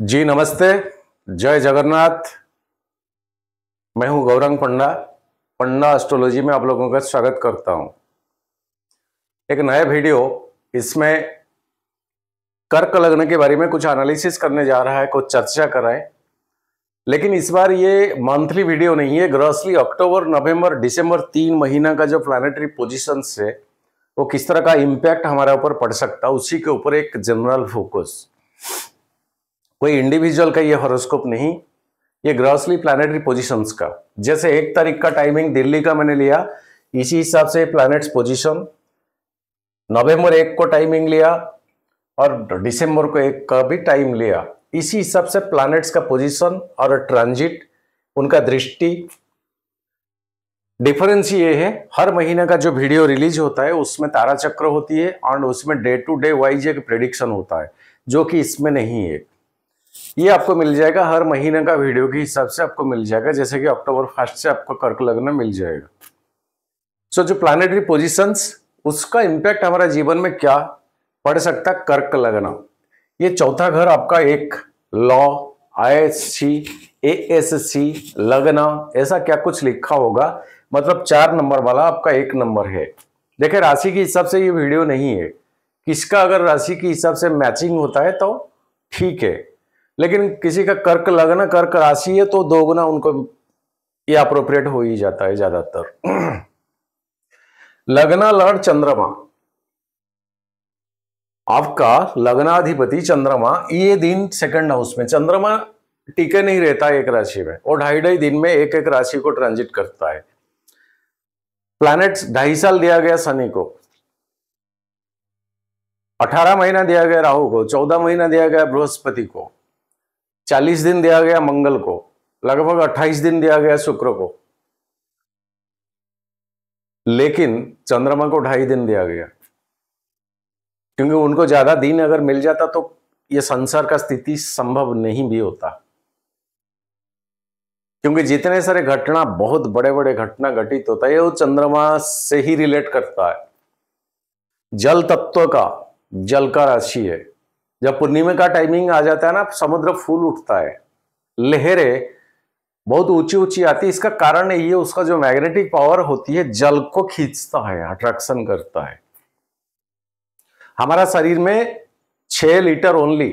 जी नमस्ते, जय जगन्नाथ। मैं हूँ गौरंग पंडा पंडा एस्ट्रोलॉजी में आप लोगों का स्वागत करता हूँ। एक नया वीडियो, इसमें कर्क लग्न के बारे में कुछ एनालिसिस करने जा रहा है, कुछ चर्चा कराएँ लेकिन इस बार ये मंथली वीडियो नहीं है ग्रॉसली अक्टूबर नवंबर दिसंबर तीन महीना का जो प्लानिटरी पोजिशन है, वो किस तरह का इम्पैक्ट हमारे ऊपर पड़ सकता है, उसी के ऊपर एक जनरल फोकस कोई इंडिविजुअल का ये हॉरोस्कोप नहीं, ये ग्रॉसली प्लानिटरी पोजिशंस का। जैसे एक तारीख का टाइमिंग दिल्ली का मैंने लिया, इसी हिसाब से प्लैनेट्स पोजीशन नवंबर एक को टाइमिंग लिया और दिसंबर को एक का भी टाइम लिया। इसी हिसाब से प्लैनेट्स का पोजीशन और ट्रांजिट उनका दृष्टि। डिफरेंस ये है, हर महीने का जो वीडियो रिलीज़ होता है, उसमें तारा चक्र होती है और उसमें डे टू डे वाइज एक प्रेडिक्शन होता है, जो कि इसमें नहीं है। ये आपको मिल जाएगा हर महीने का वीडियो के हिसाब से आपको मिल जाएगा जैसे कि अक्टूबर फ़र्स्ट से आपको कर्क लगना मिल जाएगा। सो so, जो प्लानिटरी पोजिशंस उसका इम्पैक्ट हमारा जीवन में क्या पड़ सकता कर्क लगना। ये चौथा घर आपका एक law I S C A S C लगना ऐसा क्या कुछ लिखा होगा? मतलब चार नंबर वाला आपका एक नंबर है। देखिए राशि के हिसाब से ये वीडियो नहीं है। किसका अगर राशि के हिसाब से मैचिंग होता है तो ठीक है। लेकिन किसी का कर्क लगना, कर्क राशि है तो दोगुना उनको ये अप्रोप्रिएट हो ही जाता है ज़्यादातर। लगना लड़ चंद्रमा। आपका लग्नाधिपति चंद्रमा ये दिन सेकंड हाउस में, चंद्रमा टीके नहीं रहता एक राशि में और ढाई ढाई दिन में एक एक राशि को ट्रांजिट करता है। प्लैनेट्स ढाई साल दिया गया शनि को, अठारह महीना दिया गया राहु को, चौदह महीना दिया गया बृहस्पति को। चालीस दिन दिया गया मंगल को, लगभग अट्ठाईस दिन दिया गया शुक्र को। लेकिन चंद्रमा को ढाई दिन दिया गया। क्योंकि उनको ज़्यादा दिन अगर मिल जाता तो यह संसार का स्थिति संभव नहीं भी होता। क्योंकि जितने सारे घटना, बहुत बड़े बड़े घटना घटित होता है वो चंद्रमा से ही रिलेट करता है। जल तत्व का, जल का राशि है। जब पूर्णिमा का टाइमिंग आ जाता है ना, समुद्र फूल उठता है। लहरें बहुत ऊँची ऊँची आती है। इसका कारण ये उसका जो मैग्नेटिक पावर होती है, जल को खींचता है अट्रैक्शन करता है। हमारा शरीर में छह लीटर ओनली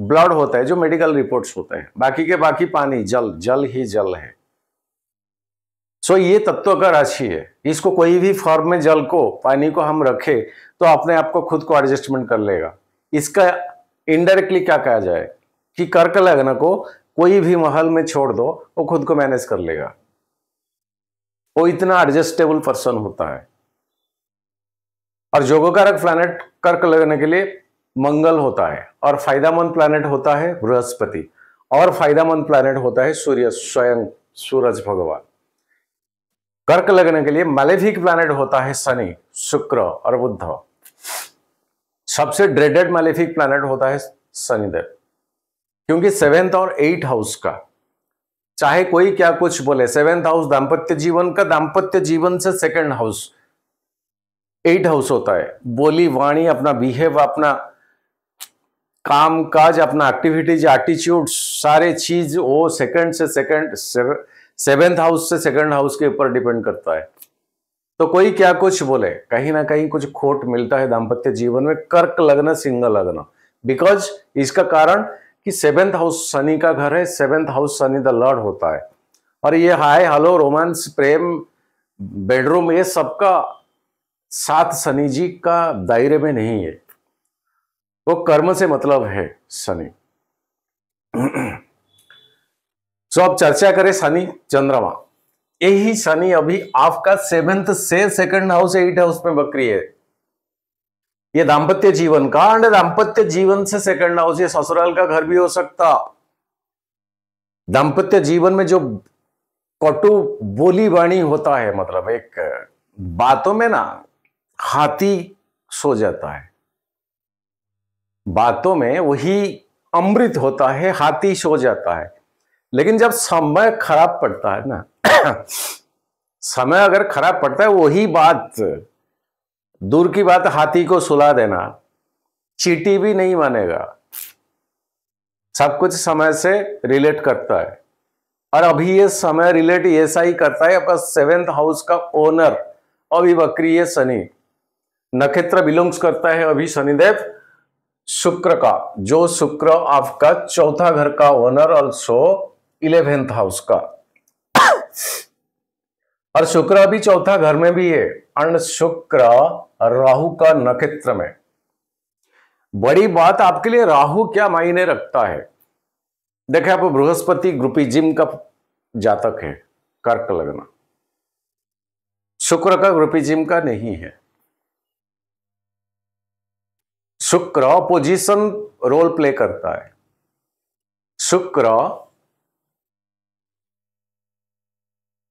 ब्लड होता है, जो मेडिकल रिपोर्ट्स होते हैं। बाकी के बाकी पानी, जल जल ही जल है। सो ये तत्व का राशि है। इसको कोई भी फॉर्म में जल को, पानी को हम रखे तो अपने आप को खुद को एडजस्टमेंट कर लेगा। इसका इनडायरेक्टली क्या कहा जाए? कि कर्क लग्न को कोई भी महल में छोड़ दो, वो खुद को मैनेज कर लेगा। वो इतना एडजस्टेबल पर्सन होता है। और जोगोकारक प्लैनेट कर्क लगने के लिए मंगल होता है, और फायदामंद प्लैनेट होता है बृहस्पति, और फायदामंद प्लैनेट होता है सूर्य, स्वयं, सूरज, भगवान। कर्क लगने के लिए मैलेफिक प्लैनेट होता है शनि, शुक्र और बुद्ध सबसे ड्रेडेड मैलेफिक प्लैनेट होता है शनिदेव। क्योंकि सेवेंथ और एट हाउस का, चाहे कोई क्या कुछ बोले सेवेंथ हाउस दाम्पत्य जीवन का, दाम्पत्य जीवन से सेकंड हाउस एट हाउस होता है। बोली, वाणी, अपना बिहेव अपना काम काज, अपना एक्टिविटीज़ एटीट्यूड सारे चीज़ वो सेकंड से सेकंड सेवेंथ हाउस से सेकंड हाउस के ऊपर डिपेंड करता है। तो कोई क्या कुछ बोले? कहीं ना कहीं कुछ खोट मिलता है दाम्पत्य जीवन में, कर्क लगना सिंगल लगना। बिकॉज़ इसका कारण कि सेवेंथ हाउस शनि का घर है seventh house Shani the lord होता है। और ये हाय हेलो रोमांस प्रेम बेडरूम ये सबका साथ शनि जी का दायरे में नहीं है। वो कर्म से मतलब है शनि। सो अब चर्चा करें शनि, चंद्रमा। यही शनि अभी आपका सेवेंथ से सेकंड हाउस एट हाउस में बकरी है। ये दाम्पत्य जीवन का अंड दाम्पत्य जीवन से सेकंड हाउस ये ससुराल का घर भी हो सकता। दाम्पत्य जीवन में जो कटु बोली वाणी होता है मतलब एक बातों में ना हाथी सो जाता है। बातों में वही अमृत होता है, हाथी सो जाता है। लेकिन जब समय खराब पड़ता है ना समय अगर खराब पड़ता है, वही बात, दूर की बात, हाथी को सुला देना, चीटी भी नहीं मानेगा। सब कुछ समय से रिलेट करता है। और अभी ये समय रिलेट ऐसा ही करता है आपका सेवेंथ हाउस का ओनर अभी बकरी है शनि। नक्षत्र बिलोंग्स करता है अभी शनिदेव, शुक्र का, जो शुक्र आपका चौथा घर का ओनर ऑल्सो इलेवेंथ हाउस का। और शुक्र अभी चौथा घर में भी है और शुक्र राहु का नक्षत्र में। बड़ी बात, आपके लिए राहु क्या मायने रखता है? देखे, आप बृहस्पति ग्रुपिजिम का जातक है, कर्क लगना। शुक्र का ग्रुपिजिम का नहीं है। शुक्र पोजीशन रोल प्ले करता है। Shukra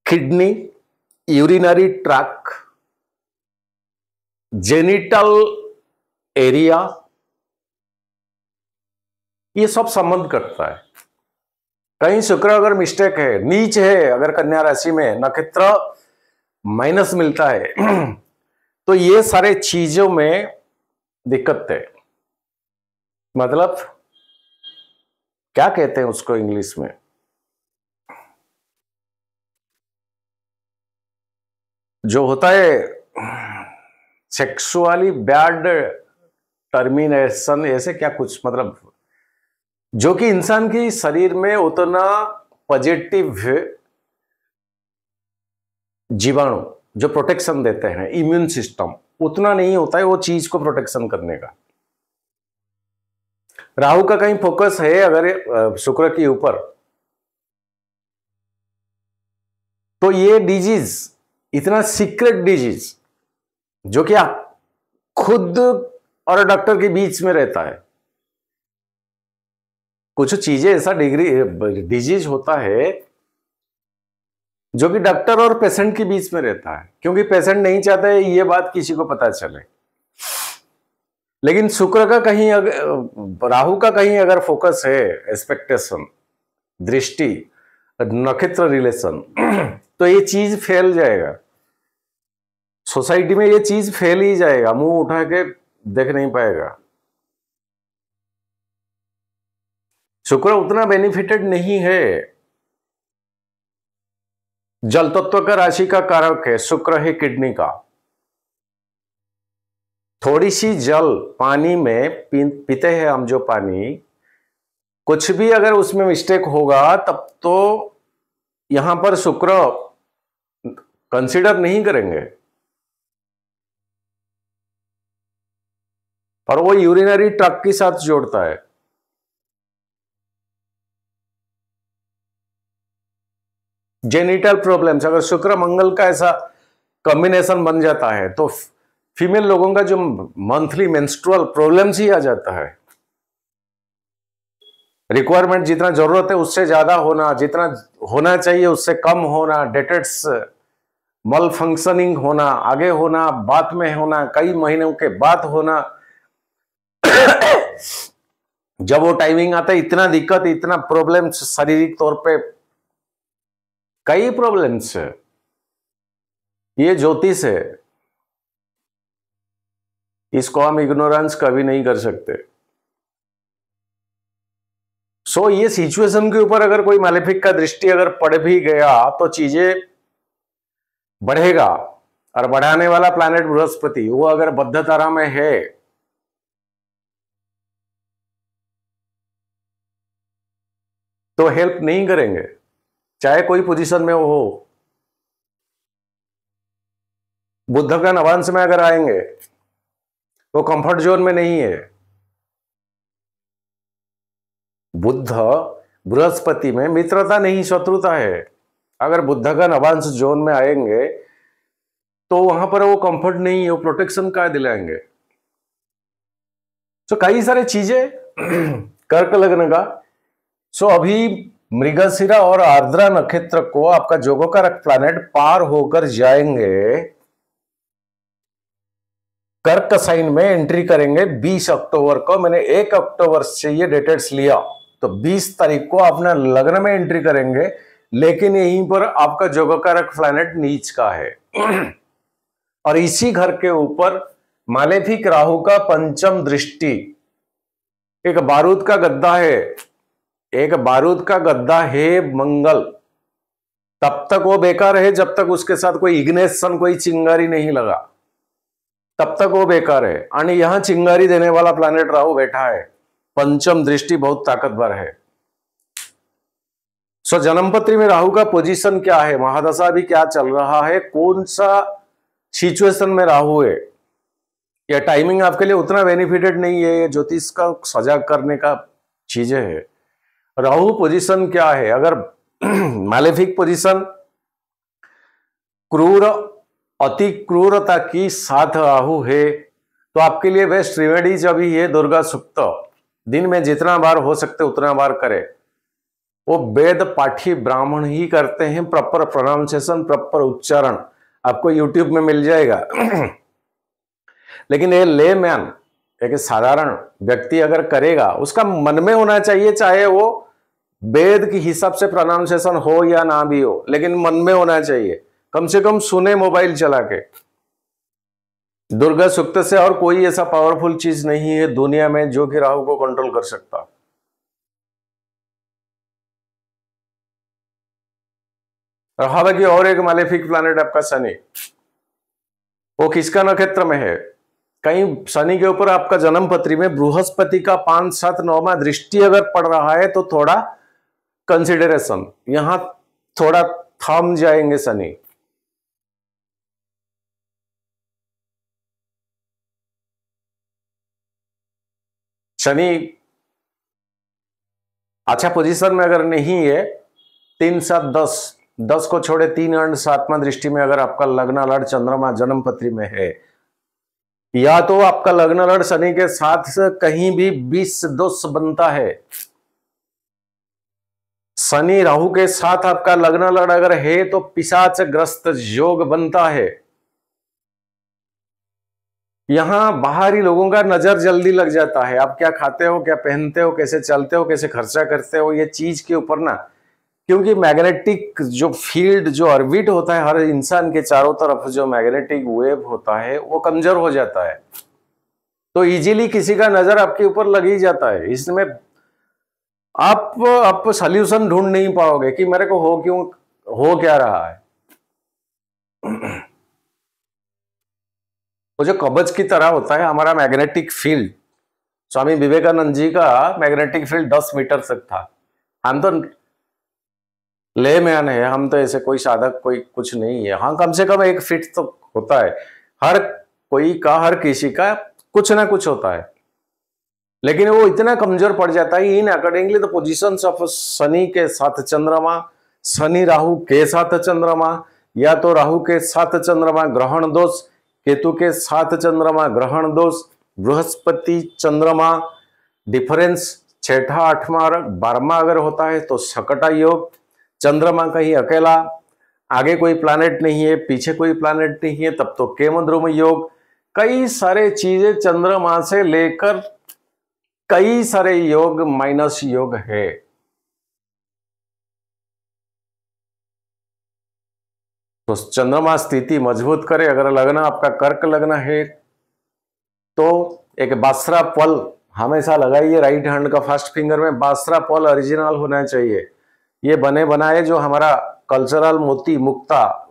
kidney urinary track genital area ये सब संबंध करता है। कहीं शुक्र अगर मिस्टेक है, नीच है, अगर कन्या राशि में नक्षत्र माइनस मिलता है तो ये सारे चीज़ों में दिक्कत है। मतलब क्या कहते हैं उसको इंग्लिश में? जो होता है सेक्सुअली बैड टर्मिनेशन ऐसे क्या कुछ? मतलब जो कि इंसान की शरीर में उतना पॉजिटिव जीवाणु जो प्रोटेक्शन देते हैं इम्यून सिस्टम उतना नहीं होता है वो चीज़ को प्रोटेक्शन करने का। राहु का कहीं फोकस है, अगर शुक्र के ऊपर तो ये डिज़ीज़ इतना सीक्रेट डिज़ीज़ जो कि आप खुद और डॉक्टर के बीच में रहता है। कुछ चीज़ें ऐसा डिग्री डिज़ीज़ होता है जो कि डॉक्टर और पेशेंट के बीच में रहता है, क्योंकि पेशेंट नहीं चाहता है ये बात किसी को पता चले। लेकिन शुक्र का कहीं अगर राहु का कहीं अगर फोकस है एक्सपेक्टेशन दृष्टि, नक्षत्र रिलेशन तो ये चीज़ फैल जाएगा। सोसाइटी में ये चीज़ फैल ही जाएगा, मुँह उठा के देख नहीं पाएगा। शुक्र उतना बेनिफिटेड नहीं है। जल तत्व का राशि का कारक है, शुक्र है किडनी का। थोड़ी सी जल पानी में पीते हैं हम जो पानी, कुछ भी अगर उसमें मिस्टेक होगा, तब तो यहाँ पर शुक्र कंसीडर नहीं करेंगे। और वो यूरिनरी ट्रक के साथ जोड़ता है। जेनिटल प्रॉब्लम्स अगर शुक्र मंगल का ऐसा कॉम्बिनेशन बन जाता है तो फीमेल लोगों का जो मंथली मेंस्ट्रुअल प्रॉब्लम्स ही आ जाता है। रिक्वायरमेंट जितना ज़रूरत है, उससे ज़्यादा होना, जितना होना चाहिए, उससे कम होना डेटेट्स मल फंक्शनिंग होना, आगे होना बात में होना, कई महीनों के बाद होना जब वो टाइमिंग आता है इतना दिक्कत इतना प्रॉब्लम शारीरिक तौर पे कई प्रॉब्लम्स ये ज्योतिष है। इसको हम इग्नोरेंस कभी नहीं कर सकते। सो so, ये सिचुएशन के ऊपर अगर कोई मालिफिक का दृष्टि अगर पड़ भी गया तो चीज़ें बढ़ेगा। और बढ़ाने वाला प्लैनेट बृहस्पति वो अगर बद्धतारा में है तो हेल्प नहीं करेंगे, चाहे कोई पोजीशन में वो हो। बुद्ध का नवांश में अगर आएँगे, वो कंफर्ट जोन में नहीं है। बुद्ध बृहस्पति में मित्रता नहीं, शत्रुता है। अगर बुद्ध का नवांश जोन में आएँगे तो वहाँ पर वो कंफर्ट नहीं है, वो प्रोटेक्शन का दिलाएँगे। तो कई सारे चीज़ें, कर्क लगने का सो अभी मृगशिरा और आर्द्रा नक्षत्र को आपका जोगो जोगोकारक प्लैनेट पार होकर जाएँगे, कर्क साइन में एंट्री करेंगे 20 अक्टूबर को। मैंने 1 अक्टूबर से ये डेटेट्स लिया। तो 20 तारीख को अपना लग्न में एंट्री करेंगे, लेकिन यहीं पर आपका जोगोकारक प्लैनेट नीच का है। और इसी घर के ऊपर मालेफिक राहु का पंचम दृष्टि, एक बारूद का गद्दा है। एक बारूद का गद्दा है मंगल। तब तक वो बेकार है, जब तक उसके साथ कोई इग्नेशन, कोई चिंगारी नहीं लगा। तब तक वो बेकार है। आणि यहाँ चिंगारी देने वाला प्लानेट राहु बैठा है। पंचम दृष्टि बहुत ताकतवर है। सो जन्मपत्री में राहु का पोजीशन क्या है? महादशा भी क्या चल रहा है? कौन सा सिचुएशन में राहु है? या टाइमिंग आपके लिए उतना बेनिफिटेड नहीं है। ज्योतिष का सजाग करने का चीज़ें है। राहु पोजीशन क्या है? अगर मैलेफिक पोजीशन क्रूर, अति क्रूरता की साथ राहु है तो आपके लिए बेस्ट रेमेडीज अभी है, दुर्गा सुक्त दिन में जितना बार हो सकते उतना बार करे। वो वेद पाठी ब्राह्मण ही करते हैं प्रॉपर प्रोनाउंसिएशन प्रॉपर उच्चारण। आपको यूट्यूब में मिल जाएगा। लेकिन ये ले मैन एक साधारण व्यक्ति अगर करेगा, उसका मन में होना चाहिए, चाहे वो वेद के हिसाब से प्रोनाउंसिएशन हो या ना भी हो, लेकिन मन में होना चाहिए। कम से कम सुने मोबाइल चला के। दुर्गा सुक्त से और कोई ऐसा पावरफुल चीज़ नहीं है दुनिया में जो कि राहु को कंट्रोल कर सकता। रहा कि और एक मालेफिक प्लानिट आपका शनि। वो किसका नक्षत्र में है? कहीं शनि के ऊपर आपका जन्म पत्री में बृहस्पति का पाँच, सात नौवा दृष्टि अगर पड़ रहा है तो थोड़ा कंसिडरेशन यहाँ थोड़ा थम जाएँगे शनि। शनि अच्छा पोजीशन में अगर नहीं है, तीन, सात, दस दस को छोड़े तीन अंड सातवा दृष्टि में अगर आपका लग्न, लड़, चंद्रमा जन्म पत्री में है या तो आपका लग्न लड़ शनि के साथ से कहीं भी बीस दोष बनता है। शनि राहु के साथ आपका लग्न लड़ अगर है तो पिशाच ग्रस्त योग बनता है। यहाँ बाहरी लोगों का नज़र जल्दी लग जाता है। आप क्या खाते हो, क्या पहनते हो, कैसे चलते हो, कैसे खर्चा करते हो, ये चीज़ के ऊपर ना क्योंकि मैग्नेटिक जो फ़ील्ड जो ऑर्बिट होता है, हर इंसान के चारों तरफ़ जो मैग्नेटिक वेव होता है, वो कमज़ोर हो जाता है। तो इजीली किसी का नज़र आपके ऊपर लग ही जाता है। इसमें आप आप सोल्यूशन ढूंढ नहीं पाओगे कि मेरे को हो क्यों, हो क्या रहा है। वो जो कबज की तरह होता है, हमारा मैग्नेटिक फ़ील्ड स्वामी विवेकानंद जी का मैग्नेटिक फ़ील्ड दस मीटर तक था। हम तो ले मैन है, हम तो ऐसे कोई साधक, कोई कुछ नहीं है। हाँ कम से कम एक फिट तो होता है। हर कोई का, हर किसी का कुछ ना कुछ होता है। लेकिन वो इतना कमज़ोर पड़ जाता है, in accordingly the position of Shani के साथ चंद्रमा, शनि राहु के साथ चंद्रमा, या तो राहु के साथ चंद्रमा ग्रहण दोष, केतु के साथ चंद्रमा ग्रहण दोष, बृहस्पति चंद्रमा डिफरेंस छठा, आठवा, बारहवा अगर होता है तो सकटा योग चंद्रमा कहीं अकेला, आगे कोई प्लानेट नहीं है, पीछे कोई प्लानेट नहीं है, तब तो केमद्रुम योग। कई सारे चीज़ें चंद्रमा से लेकर कई सारे योग माइनस योग है। तो चंद्रमा स्थिति मज़बूत करे, अगर लगना आपका कर्क लगना है तो एक बासरा पल हमेशा लगाइए राइट हैंड का फ़र्स्ट फिंगर में बासरा पल ओरिजिनल होना चाहिए। ये बने बनाए जो हमारा कल्चरल मोती मुक्ता।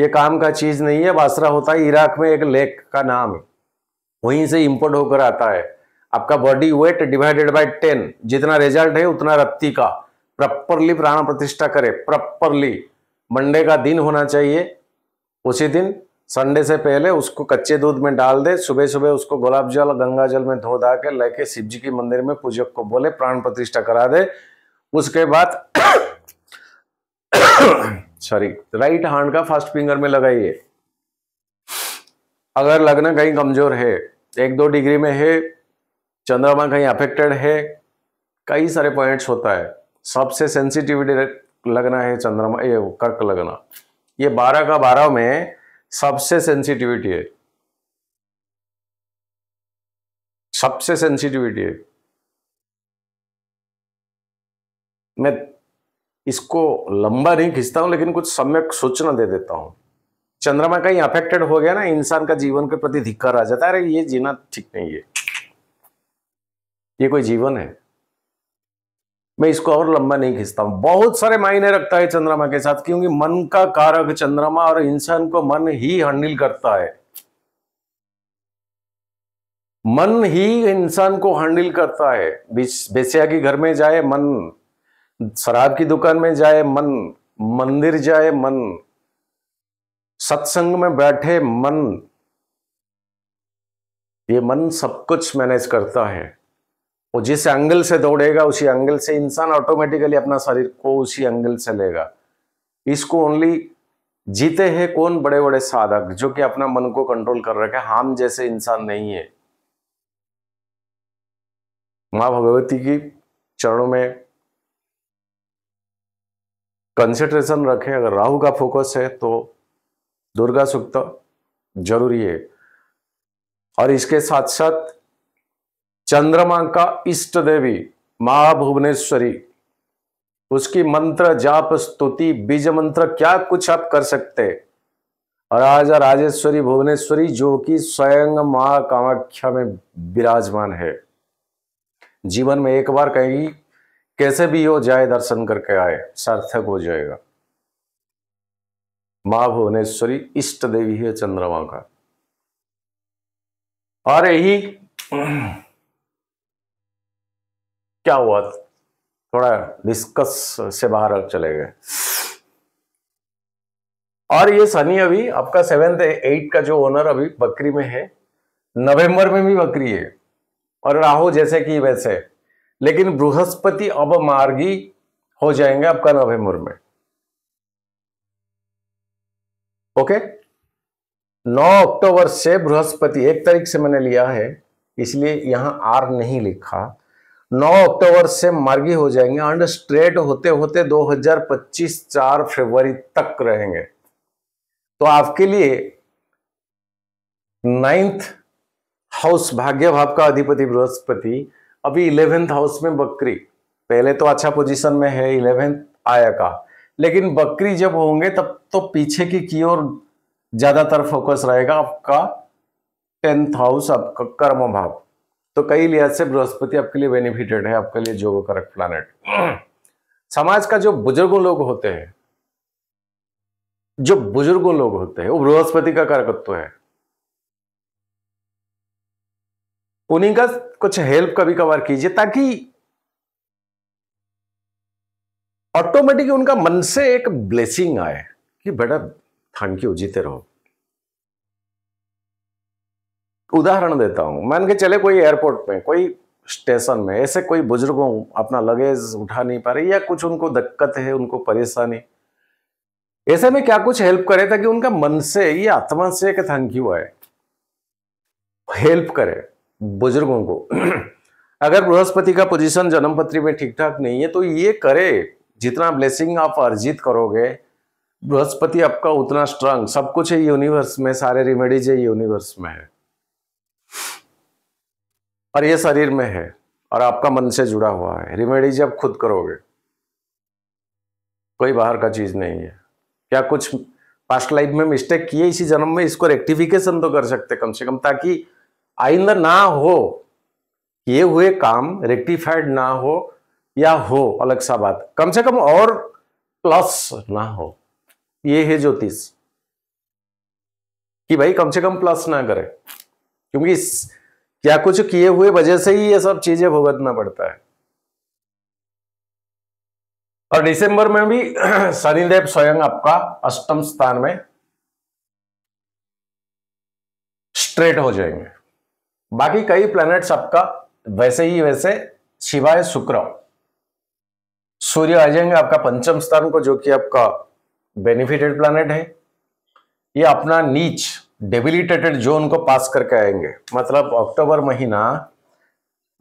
ये काम का चीज़ नहीं है, बासरा होता है, इराक में एक लेक का नाम है। वहीं से इंपोर्ट होकर आता है। आपका body weight divided by ten जितना रिज़ल्ट है उतना रत्ती का। प्रॉपरली प्राण प्रतिष्ठा करे, प्रॉपरली। मंडे का दिन होना चाहिए। उसी दिन, संडे से पहले उसको कच्चे दूध में डाल दे सुबह सुबह उसको गुलाब जल, गंगा जल में धो धा के, लेके शिव जी की मंदिर में पूजक को बोले, प्राण प्रतिष्ठा करा दे। उसके बाद सॉरी राइट हैंड का फ़र्स्ट फिंगर में लगाइए। अगर लगना कहीं कमज़ोर है, एक दो डिग्री में है, चंद्रमा कहीं अफेक्टेड है, कई सारे पॉइंट्स होता है। सबसे सेंसिटिविटी लगना है चंद्रमा, ये कर्क लगना। ये बारह का बारह में सबसे सेंसिटिविटी है। सबसे सेंसिटिविटी है। मैं इसको लंबा नहीं खींचता हूँ, लेकिन कुछ सम्यक सूचना दे देता हूँ। चंद्रमा कहीं अफेक्टेड हो गया ना, इंसान का जीवन के प्रति धिक्कार आ जाता है। अरे, ये जीना ठीक नहीं है। ये कोई जीवन है। मैं इसको और लंबा नहीं खींचता हूँ। बहुत सारे मायने रखता है चंद्रमा के साथ, क्योंकि मन का कारक चंद्रमा और इंसान को मन ही हैंडल करता है। मन ही इंसान को हैंडल करता है। बेसिया के घर में जाए, मन शराब की दुकान में जाए, मन, मंदिर जाए, मन, सत्संग में बैठे, मन, ये मन सब कुछ मैनेज करता है। वो जिस एंगल से दौड़ेगा, उसी एंगल से इंसान ऑटोमेटिकली अपना शरीर को उसी एंगल से लेगा। इसको ओनली जीते हैं कौन बड़े बड़े साधक, जो कि अपना मन को कंट्रोल कर रखे हम जैसे इंसान नहीं है। माँ भगवती की चरणों में कंसेंट्रेशन रखें। अगर राहु का फोकस है तो दुर्गा सुक्त ज़रूरी है। और इसके साथ साथ चंद्रमा का इष्ट देवी माँ भुवनेश्वरी, उसकी मंत्र जाप स्तुति, बीज मंत्र क्या कुछ आप कर सकते और आज राजेश्वरी भुवनेश्वरी जो कि स्वयं माँ कामाख्या में विराजमान है। जीवन में एक बार कहीं कैसे भी हो, जाए दर्शन करके आए, सार्थक हो जाएगा। माँ भुवनेश्वरी, इष्ट देवी है चंद्रमा का। और यही क्या हुआ? थोड़ा डिस्कस से बाहर चले गए। और ये शनि अभी, आपका सेवेंथ एट का जो ओनर अभी बकरी में है, नवंबर में भी बकरी है। और राहु जैसे कि वैसे। लेकिन बृहस्पति अब मार्गी हो जाएँगे आपका नवंबर में। ओके? 9 अक्टूबर से बृहस्पति, एक तारीख से मैंने लिया है, इसलिए यहाँ आर नहीं लिखा। 9 अक्टूबर से मार्गी हो जाएँगे एंड स्ट्रेट होते होते 2025 4 फरवरी तक रहेंगे। तो आपके लिए नाइन्थ हाउस भाग्य भाव का अधिपति बृहस्पति अभी इलेवेंथ हाउस में बकरी। पहले तो अच्छा पोजीशन में है इलेवेंथ आया का। लेकिन बकरी जब होंगे, तब तो पीछे की की ओर ज़्यादातर फोकस रहेगा आपका टेंथ हाउस आपका कर्म भाव तो कई लिहाज से बृहस्पति आपके लिए बेनिफिटेड है, आपके लिए जो करेक्ट प्लानट समाज का जो बुज़ुर्गों लोग होते हैं, जो बुज़ुर्गों लोग होते हैं, वो बृहस्पति का कारकत्व है। उन्हीं का कुछ हेल्प कभी कभार कीजिए ताकि ऑटोमेटिक उनका मन से एक ब्लेसिंग आए कि बेटा थैंक यू जीते रहो। उदाहरण देता हूँ। मान के चले कोई एयरपोर्ट में, कोई स्टेशन में, ऐसे कोई बुज़ुर्गों, अपना लगेज उठा नहीं पा रहे या कुछ उनको दिक्कत है, उनको परेशानी। ऐसे में क्या कुछ हेल्प करे ताकि उनका मन से ये आत्मा से एक थैंक यू आए। हेल्प करे। बुज़ुर्गों को। अगर बृहस्पति का पोजीशन जन्म पत्री में ठीक ठाक नहीं है तो ये करे, जितना ब्लेसिंग आप अर्जित करोगे, बृहस्पति आपका उतना स्ट्रांग सब कुछ है यूनिवर्स में, सारे रिमेडीज है यूनिवर्स में है। और ये शरीर में है, और आपका मन से जुड़ा हुआ है। रिमेडीज आप खुद करोगे। कोई बाहर का चीज़ नहीं है। क्या कुछ पास्ट लाइफ में मिस्टेक किए, इसी जन्म में इसको रेक्टिफिकेशन तो कर सकते कम से कम, ताकि आइंदा ना हो, किए हुए काम रेक्टिफाइड ना हो, या हो, अलग सा बात। कम से कम और प्लस ना हो। ये है ज्योतिष। कि भाई कम से कम प्लस ना करे। क्योंकि क्या कुछ किए हुए वजह से ही ये सब चीज़ें भुगतना पड़ता है। और दिसंबर में भी शनिदेव स्वयं आपका अष्टम स्थान में स्ट्रेट हो जाएँगे। बाकी कई प्लैनेट्स आपका वैसे ही वैसे शिवाय शुक्र। सूर्य आ जाएँगे आपका पंचम स्थान को, जो कि आपका बेनिफिटेड प्लैनेट है। ये अपना नीच डेबिलिटेटेड जोन को पास करके आएँगे। मतलब अक्टूबर महीना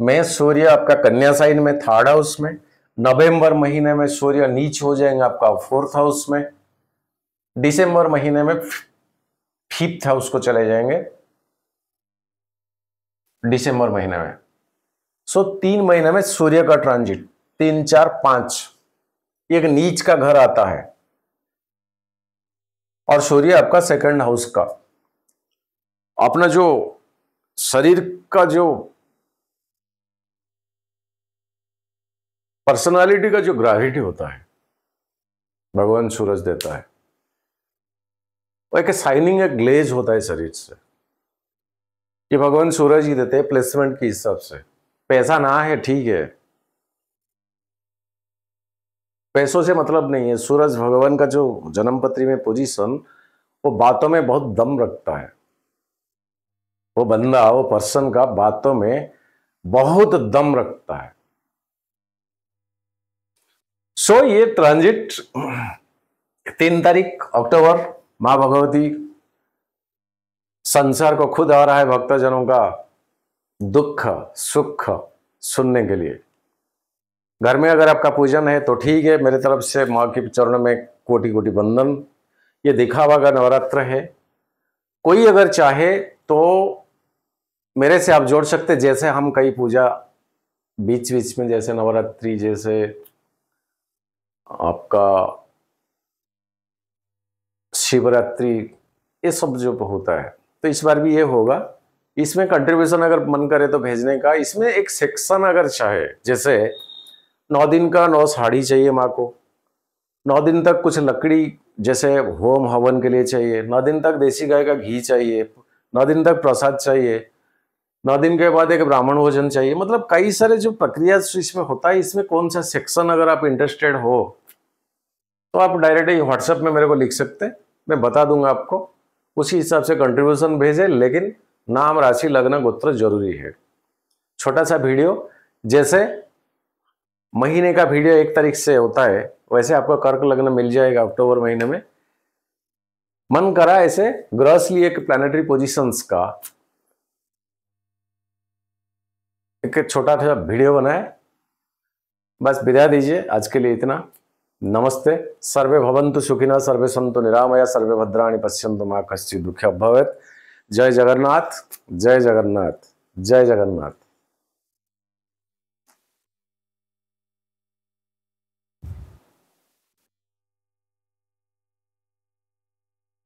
में सूर्य आपका कन्या साइन में थर्ड हाउस में। नवंबर महीने में सूर्य नीच हो जाएँगे आपका फोर्थ हाउस में। दिसंबर महीने में फिफ्थ हाउस को चले जाएँगे। दिसंबर महीने में। सो तीन महीने में सूर्य का ट्रांजिट तीन, चार, पाँच। एक नीच का घर आता है। और सूर्य आपका सेकंड हाउस का। अपना जो शरीर का जो पर्सनालिटी का जो ग्रेविटी होता है, भगवान सूरज देता है, वो एक साइनिंग एक ग्लेज होता है शरीर से। ये भगवान सूरज ही देते हैं प्लेसमेंट के हिसाब से। पैसा ना है ठीक है। पैसों से मतलब नहीं है। सूरज भगवान का जो जन्मपत्री में पोजीशन वो बातों में बहुत दम रखता है। वो बंदा वो पर्सन का बातों में बहुत दम रखता है। सो so, ये ट्रांजिट तीन तारीख अक्टूबर माँ भगवती संसार को खुद आ रहा है भक्तजनों का दुख, सुख सुनने के लिए। घर में अगर आपका पूजन है तो ठीक है, मेरे तरफ़ से माँ के चरण में कोटि कोटि बंधन ये दिखावा का नवरात्र है। कोई अगर चाहे तो मेरे से आप जोड़ सकते, जैसे हम कई पूजा बीच बीच में, जैसे नवरात्रि, जैसे आपका शिवरात्रि, ये सब जो होता है। तो इस बार भी ये होगा। इसमें कंट्रीब्यूशन अगर मन करे तो भेजने का, इसमें एक सेक्शन अगर चाहे, जैसे नौ दिन का नौ साड़ी चाहिए माँ को, नौ दिन तक कुछ लकड़ी, जैसे होम हवन के लिए चाहिए, नौ दिन तक देसी गाय का घी चाहिए, नौ दिन तक प्रसाद चाहिए, नौ दिन के बाद एक ब्राह्मण भोजन चाहिए मतलब कई सारे जो प्रक्रिया इसमें होता है, इसमें कौन सा सेक्शन अगर आप इंटरेस्टेड हो तो आप डायरेक्ट व्हाट्सएप में मेरे को लिख सकते हैं, मैं बता दूँगा आपको। उसी हिसाब से कंट्रीब्यूशन भेजे, लेकिन नाम, राशि, लग्न, गोत्र ज़रूरी है। छोटा सा वीडियो, जैसे महीने का वीडियो एक तारीख से होता है, वैसे आपको कर्क लग्न मिल जाएगा अक्टूबर महीने में। मन करा ऐसे ग्रसली लिए प्लानिटरी पोजिशंस का। एक छोटा सा वीडियो बनाए। बस विदा दीजिए, आज के लिए इतना। नमस्ते। सर्वे भवन्तु सुखिना, सर्वे संतु निरामया, सर्वे भद्राणी पश्यंतु माँ कश्चि दुख भवेत जय जगन्नाथ जय जगन्नाथ जय जगन्नाथ।